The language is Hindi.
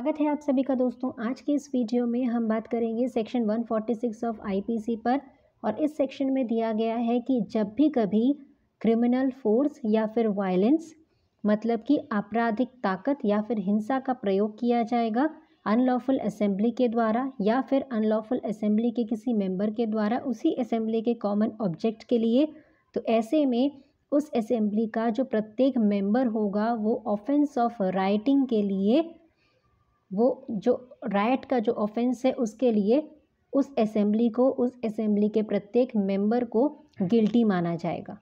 स्वागत है आप सभी का दोस्तों। आज के इस वीडियो में हम बात करेंगे सेक्शन 146 ऑफ़ आईपीसी पर और इस सेक्शन में दिया गया है कि जब भी कभी क्रिमिनल फोर्स या फिर वायलेंस मतलब कि आपराधिक ताकत या फिर हिंसा का प्रयोग किया जाएगा अनलॉफुल असेंबली के द्वारा या फिर अनलॉफुल असेंबली के किसी मेंबर के द्वारा, उसी असेंबली के कॉमन ऑब्जेक्ट के लिए तो ऐसे में उस असेंबली का जो प्रत्येक मेंबर होगा, वो ऑफेंस ऑफ़ राइटिंग के लिए वो जो राइट का जो ऑफेंस है, उसके लिए उस असेंबली को, उस असेंबली के प्रत्येक मेंबर को गिल्टी माना जाएगा।